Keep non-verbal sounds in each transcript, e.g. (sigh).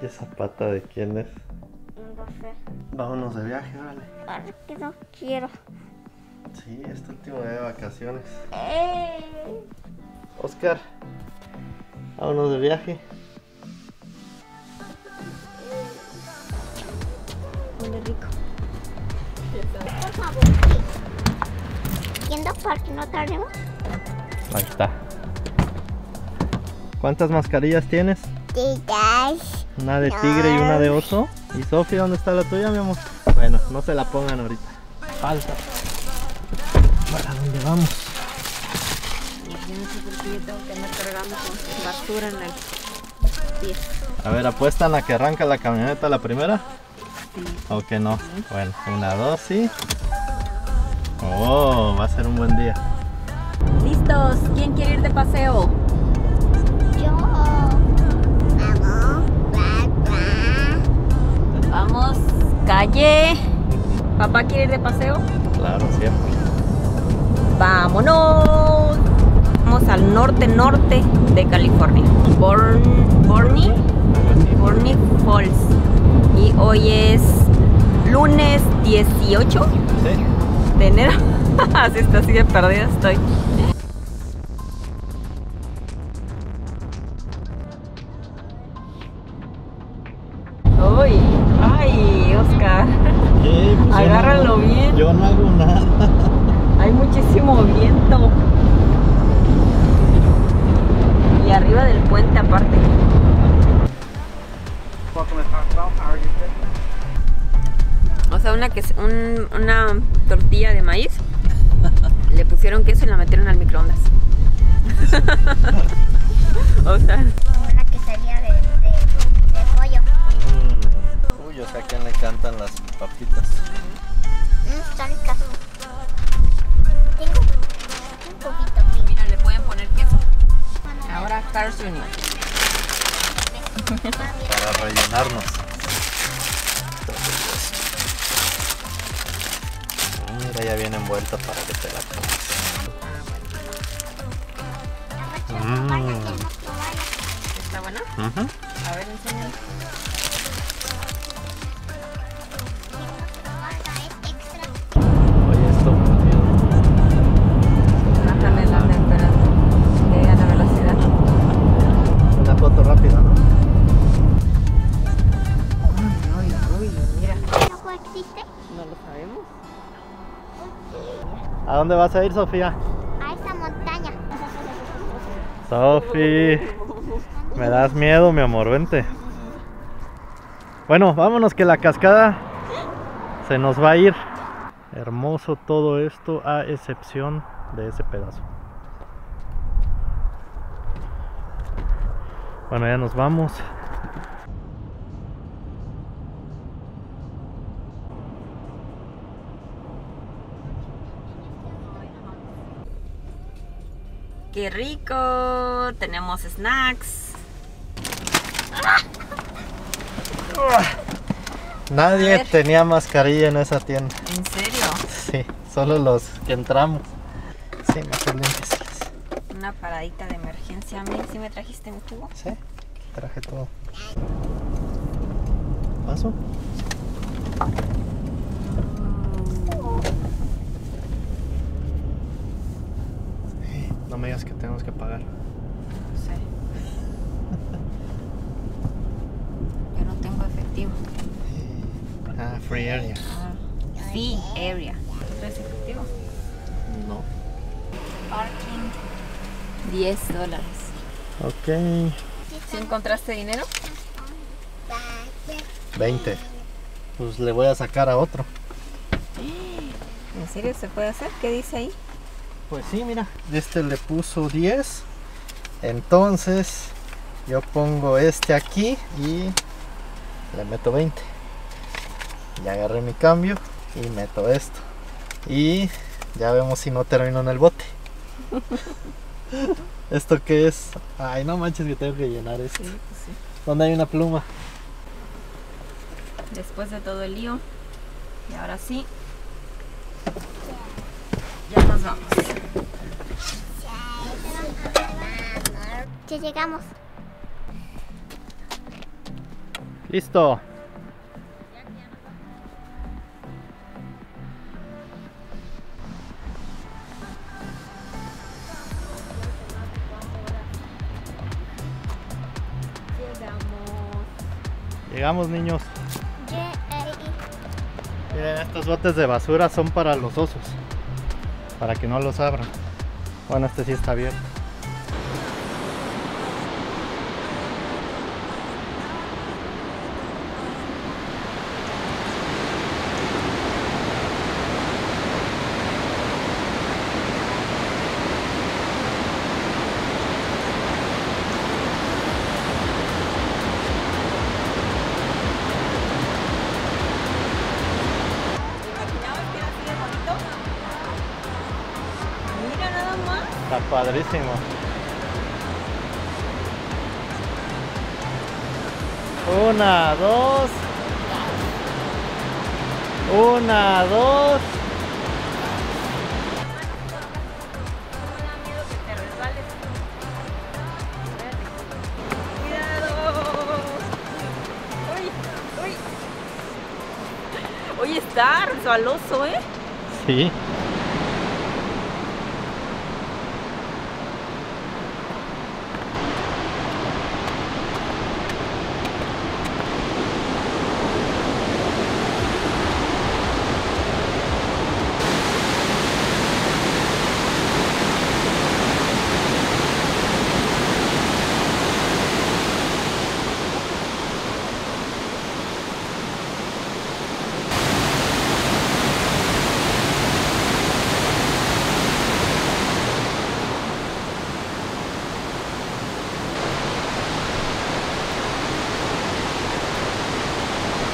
¿Y esa pata de quién es? No sé. Vámonos de viaje, vale. Ahora que no quiero. Sí, este último día de vacaciones. ¡Eh! Oscar, vámonos de viaje. Huele rico. Por favor. Yendo para que no tardemos. Ahí está. ¿Cuántas mascarillas tienes? Titas. Una de tigre y una de oso. ¿Y Sofía dónde está la tuya, mi amor? Bueno, no se la pongan ahorita. Falta. ¿Para dónde vamos? Yo no sé por qué yo tengo que andar cargando con basura en el pie. A ver, ¿apuestan a que arranca la camioneta la primera? ¿O que no? Bueno, una, dos, sí. Oh, va a ser un buen día. ¿Listos? ¿Quién quiere ir de paseo? Vamos, calle. ¿Papá quiere ir de paseo? Claro, siempre. ¡Vámonos! Vamos al norte-norte de California. Born, Borny, Borny Falls. Y hoy es lunes 18 Sí. de enero. (laughs) Así está, así de perdida estoy. Agárralo no- bien. Yo no hago nada. (laughs) Hay muchísimo viento. Y arriba del puente aparte. O sea, una, que, un- una tortilla de maíz. Le pusieron queso y la metieron al microondas. (laughs) o sea, Una quesadilla de, de, de pollo. Mm. Uy, o sea, ¿a quién le cantan las papitas? Mmm, está rica. Tengo un poquito. sí. mira, le pueden poner queso. Ahora Junior. Para rellenarnos. Mira, ya viene envuelta para que te la comas. Mm. ¿Está buena? A ver, enséñame. Dónde vas a ir, Sofía? A esa montaña. Sofi, me das miedo, mi amor, vente. Bueno, vámonos que la cascada se nos va a ir. Hermoso todo esto, a excepción de ese pedazo. Bueno, ya nos vamos. ¡Qué rico! Tenemos snacks. Nadie A tenía mascarilla en esa tienda. ¿En serio? Sí, solo los que entramos. Sí, mejor limpiecitas. Una paradita de emergencia. Mira, si me trajiste un jugo. Sí, traje todo. ¿Paso? No me digas que tenemos que pagar. No sé. Yo no tengo efectivo. Ah, free area. Ah, sí, area. ¿Traes efectivo? No. Parking. 10 dólares. Ok. ¿Sí encontraste dinero? 20. Pues le voy a sacar a otro. ¿En serio se puede hacer? ¿Qué dice ahí? Pues sí, mira. Este le puso 10. Entonces yo pongo este aquí y le meto 20. Ya agarré mi cambio y meto esto. Y ya vemos si no termino en el bote. (laughs) ¿Esto qué es? Ay, no manches que tengo que llenar esto. Sí, pues sí. ¿Dónde hay una pluma? Después de todo el lío. Y ahora sí. Ya nos vamos. Ya llegamos. Listo. Llegamos niños. Miren, estos botes de basura son para los osos. Para que no los abran. Bueno, este sí está abierto. Está padrísimo. Una, dos. Una, dos. Oye, está resbaloso, ¿eh? Sí.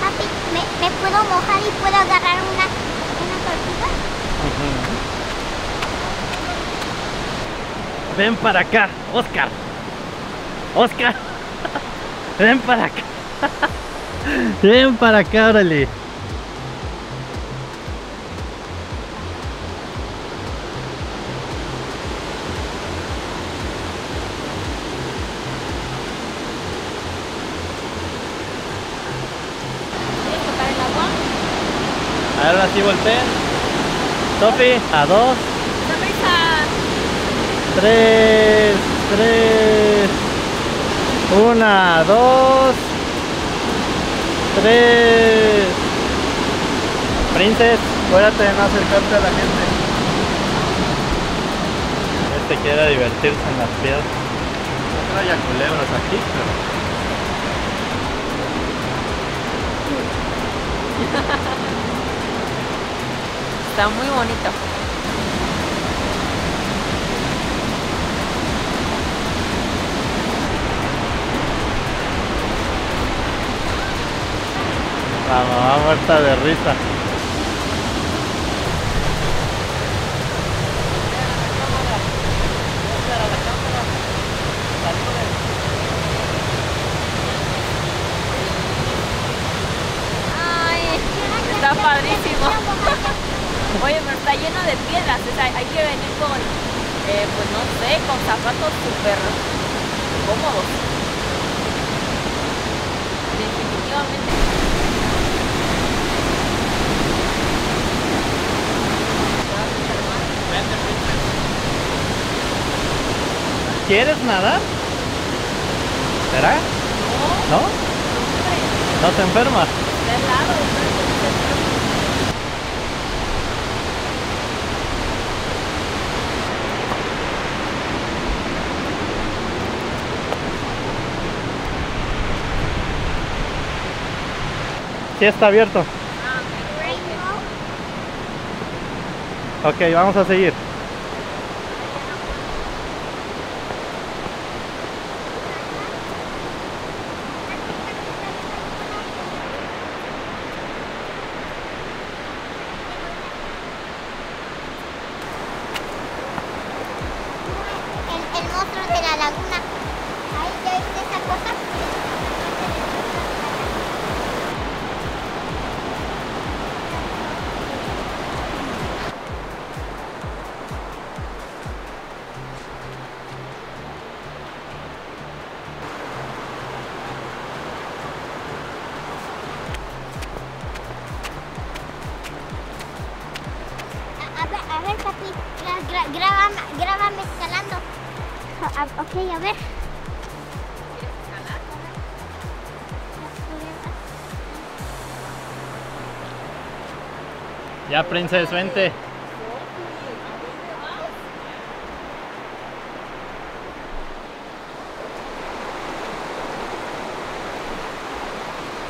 Papi, ¿me, me puedo mojar y puedo agarrar una, una tortuga? Ven para acá, Oscar. Oscar. (laughs) Ven para acá. (laughs) Ven para acá, órale. Ahora sí volteen. Sofi, a dos, 3, 3, 1, 2, 3. Princess, cuídate de no acercarte a la gente. Este quiere divertirse en las piedras. No creo haya culebras aquí, pero... (laughs) Está muy bonito. La mamá muerta de risa. Ay, está padrísimo. Oye, pero está lleno de piedras. o sea, hay que venir con, eh, pues no sé, con zapatos súper cómodos. ¿Quieres nadar? ¿Será? No, ¿No? ¿No te enfermas? Sí está abierto. Ah. Ok, vamos a seguir. Gra- gra- grábame, grábame escalando. Ah, ah, ok, a ver. Ya, princesa, vente.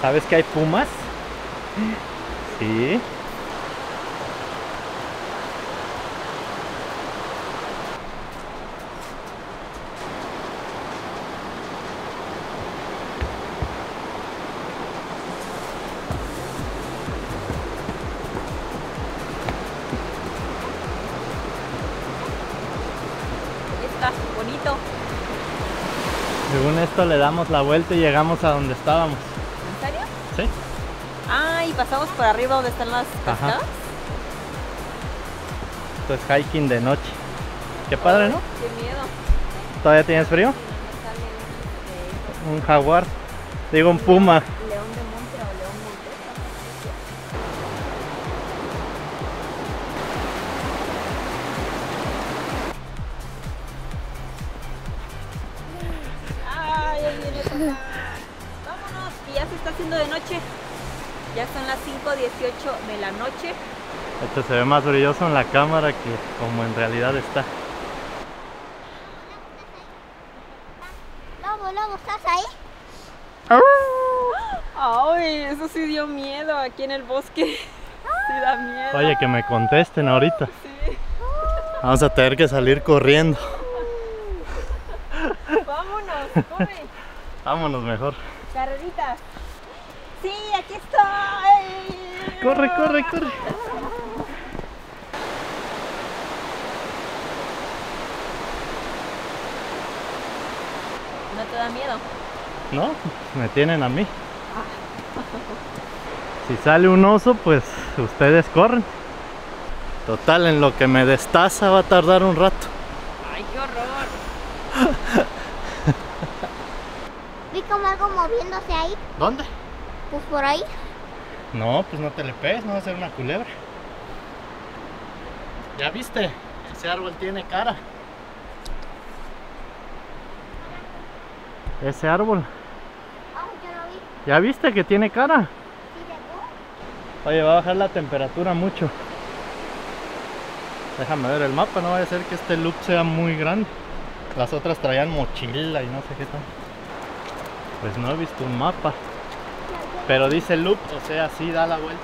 ¿Sabes que hay pumas? (gasps) Sí. Le damos la vuelta y llegamos a donde estábamos. ¿En serio? ¿Sí? Ah, y pasamos por arriba donde están las cascadas. Esto es hiking de noche. Qué padre, ¿no? Qué miedo. ¿Todavía tienes frío? Un jaguar. Digo un puma. De la noche. Esto se ve más brilloso en la cámara que como en realidad está. Lobo, lobo, ¿estás ahí? Ay, eso sí dio miedo aquí en el bosque. (laughs) Sí da miedo. Oye, que me contesten ahorita. Sí. Vamos a tener que salir corriendo. (laughs) Vámonos, corre. Vámonos mejor. Carreritas. Sí, aquí estoy. Corre, corre, corre. ¿No te da miedo? No, me tienen a mí. Si sale un oso, pues ustedes corren. Total, en lo que me destaza va a tardar un rato. Ay, qué horror. (laughs) Vi como algo moviéndose ahí. ¿Dónde? Pues por ahí. No, pues no te le pegues, no va a ser una culebra. ¿Ya viste? Ese árbol tiene cara. Ese árbol. Ah, yo lo vi. ¿Ya viste que tiene cara? Oye, va a bajar la temperatura mucho. Déjame ver el mapa, no vaya a ser que este loop sea muy grande. Las otras traían mochila y no sé qué tal. Pues no he visto un mapa. Pero dice loop, o sea, sí da la vuelta.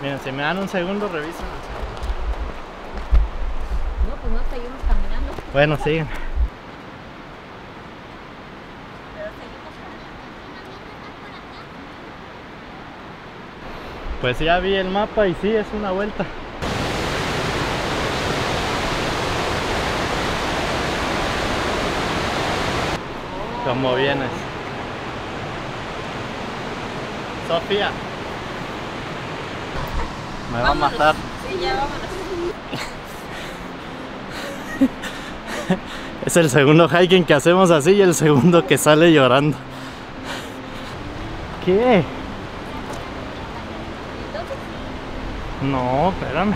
Miren, si me dan un segundo, revisen. No, pues no, seguimos caminando. Bueno, siguen. Pues ya vi el mapa y sí, es una vuelta. ¿Cómo vienes? Sofía. Me va a matar. Sí, ya vámonos. (laughs) Es el segundo hiking que hacemos así y el segundo que sale llorando. ¿Qué? No, espérame.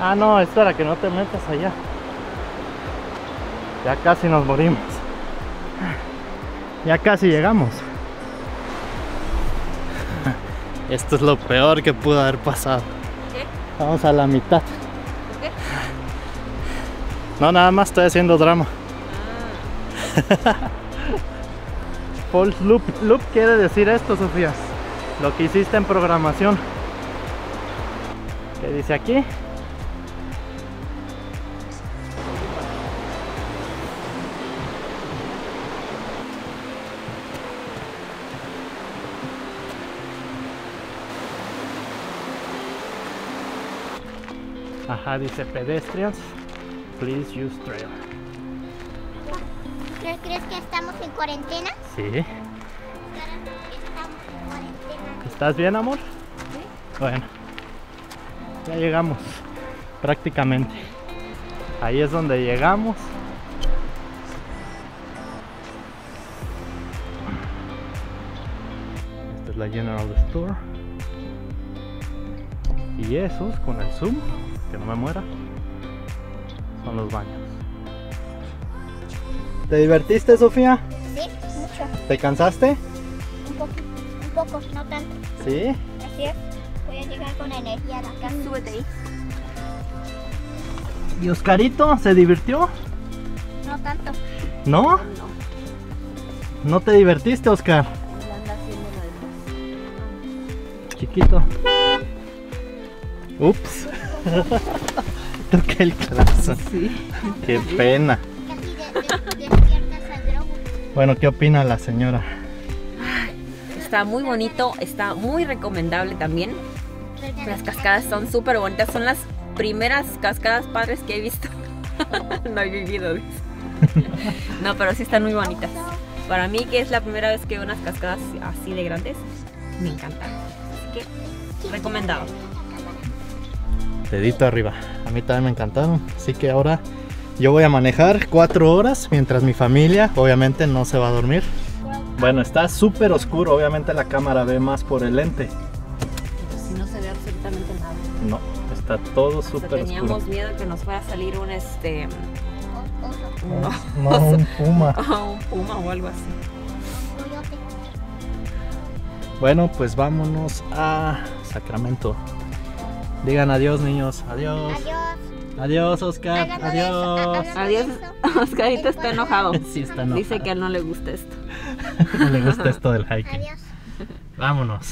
Ah, no, es para que no te metas allá. Ya casi nos morimos. Ya casi llegamos. Esto es lo peor que pudo haber pasado. ¿Qué? Vamos a la mitad. ¿Por qué? No, nada más estoy haciendo drama. (laughs) False loop. Loop quiere decir esto, Sofía. Lo que hiciste en programación. ¿Qué dice aquí? Ajá, dice pedestrians. Please use trail. ¿Crees, crees que estamos en cuarentena? Sí. Estamos en cuarentena. ¿Estás bien, amor? Bueno, ya llegamos prácticamente. Ahí es donde llegamos. Esta es la General Store. Y esos con el zoom que no me muera, son los baños. ¿Te divertiste, Sofía? Sí, mucho. ¿Te cansaste? Un poco, un poco, no tanto. Sí. Así es. Voy a llegar con energía a la casa. Súbete ahí. ¿Y Oscarito se divirtió? No tanto. ¿No? No, ¿No te divertiste, Oscar? Chiquito. Ups. (laughs) Toqué el corazón. Sí. Qué pena. Bueno, ¿qué opina la señora? Está muy bonito, está muy recomendable también. Las cascadas son súper bonitas, son las primeras cascadas padres que he visto. (laughs) no he vivido. no, pero sí están muy bonitas. Para mí, que es la primera vez que veo unas cascadas así de grandes, me encantan. Así que, recomendado. Dedito arriba. A mí también me encantaron. Así que ahora yo voy a manejar cuatro horas mientras mi familia obviamente no se va a dormir. Bueno, está súper oscuro. Obviamente la cámara ve más por el lente. Si no se ve absolutamente nada. No, está todo O sea, súper teníamos oscuro. miedo que nos fuera a salir un este no, No, un puma. (laughs) un puma o algo así. Bueno, pues vámonos a Sacramento. Digan adiós, niños. Adiós. Adiós. Adiós, Oscar. Háganlo de eso, Adiós. Adiós. Oscarito está enojado. (laughs) Sí, está enojado. Dice que a él no le gusta esto. (laughs) No le gusta esto del hiking. Adiós. Vámonos.